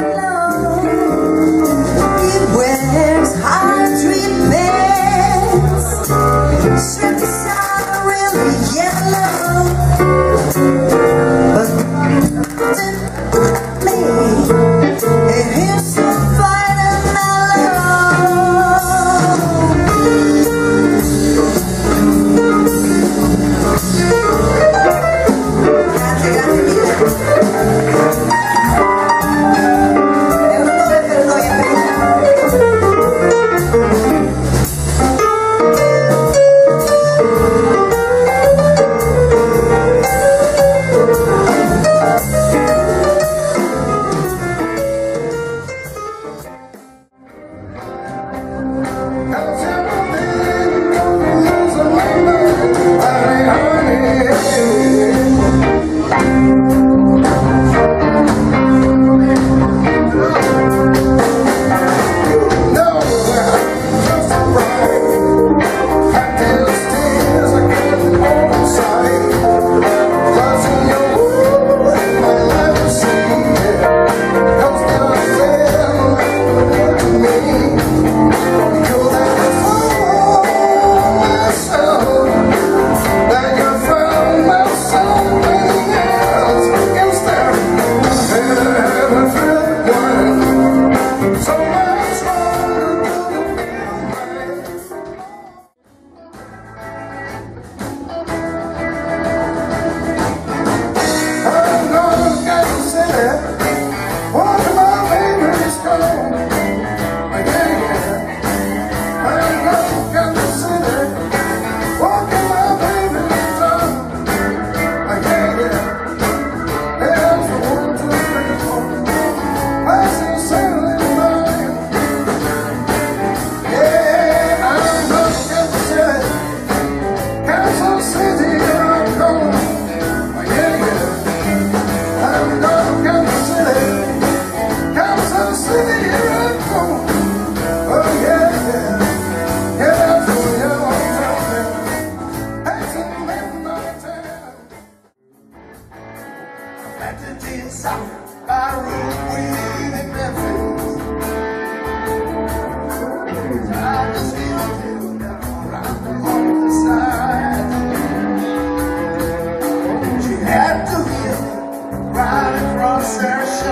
yellow. So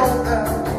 volta.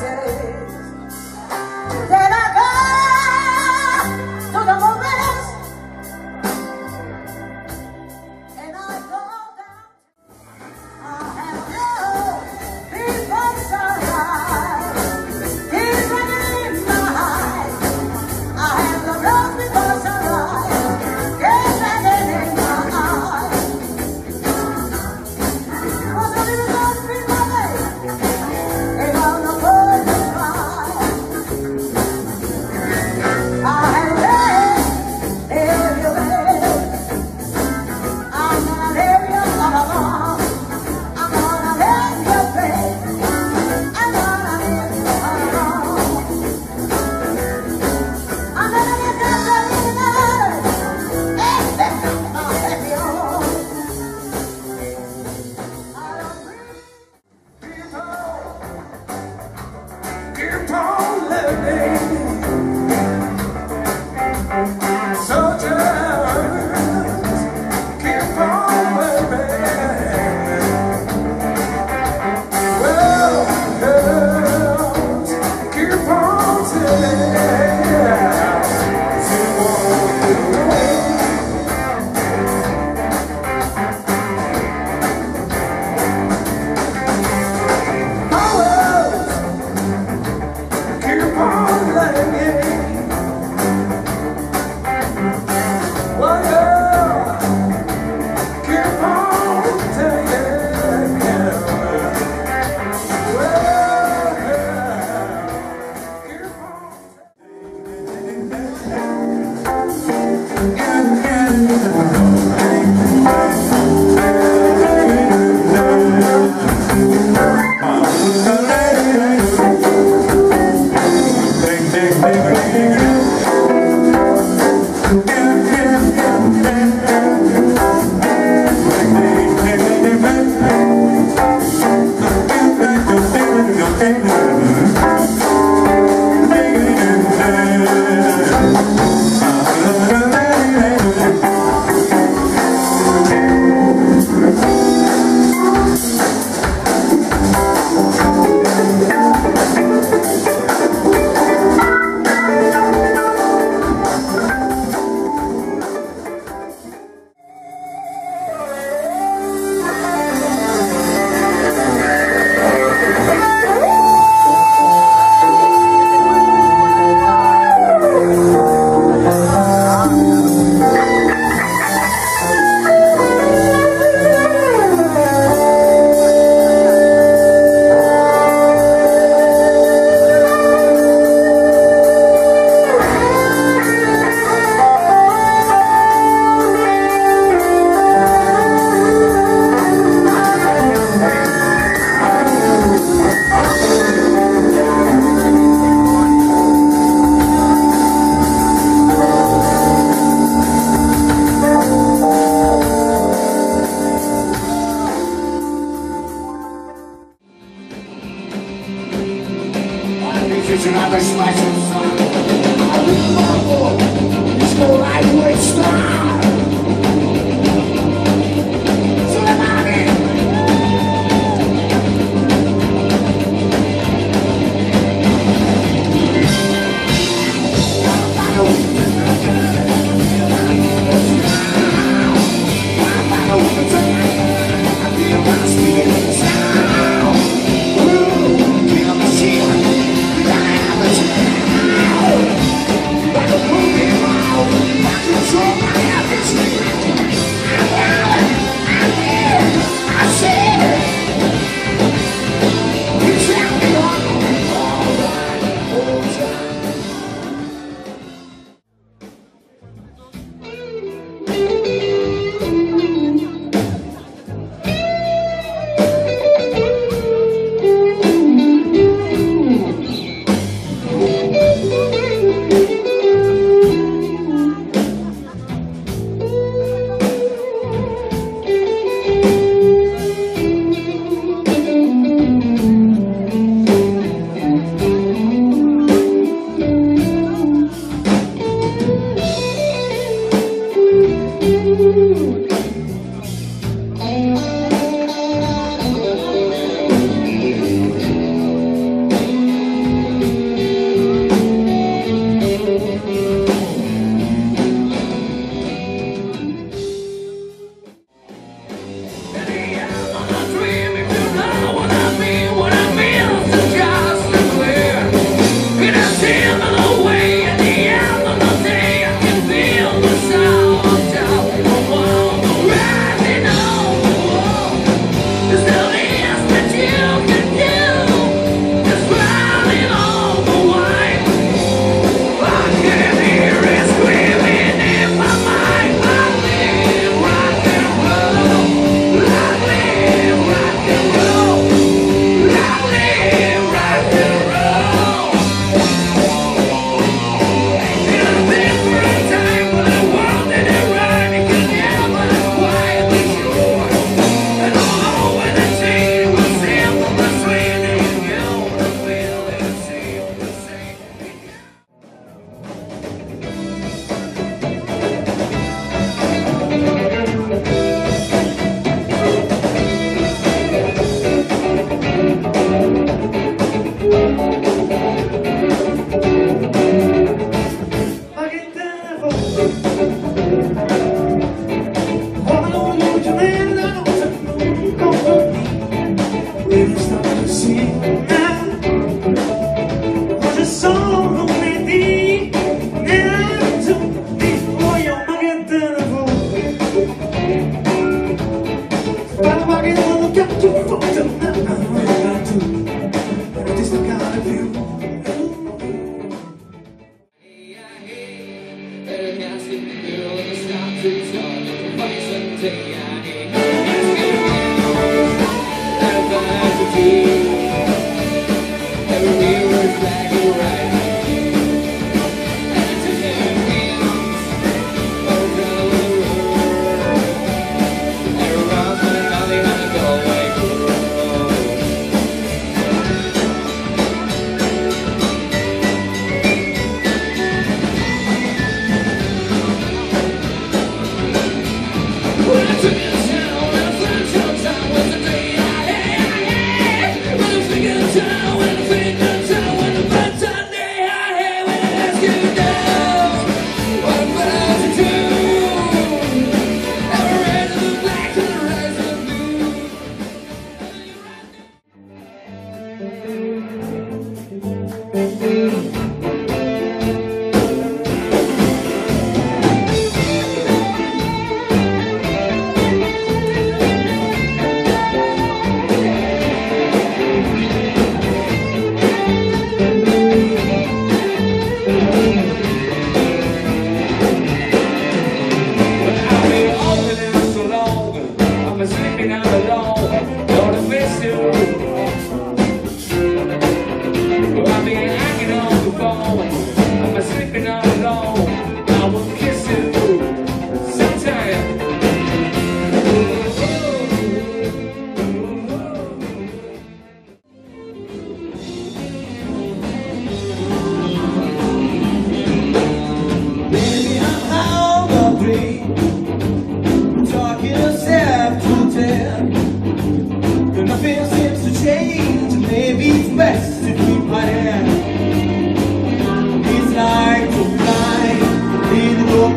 say.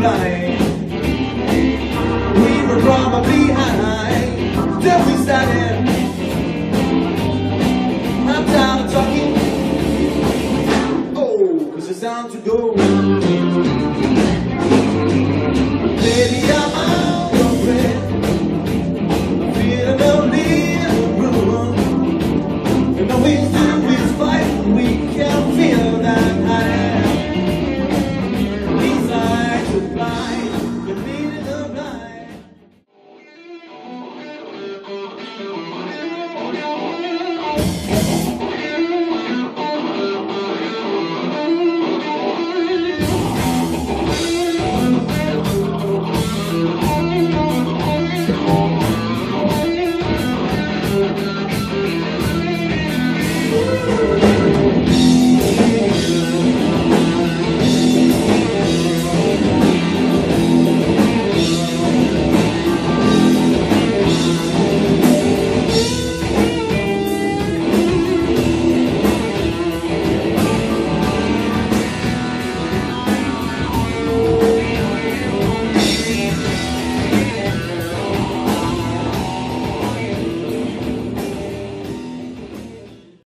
We were probably high till we started. I'm tired of talking. Oh, cause it's time to go. Baby, I'm.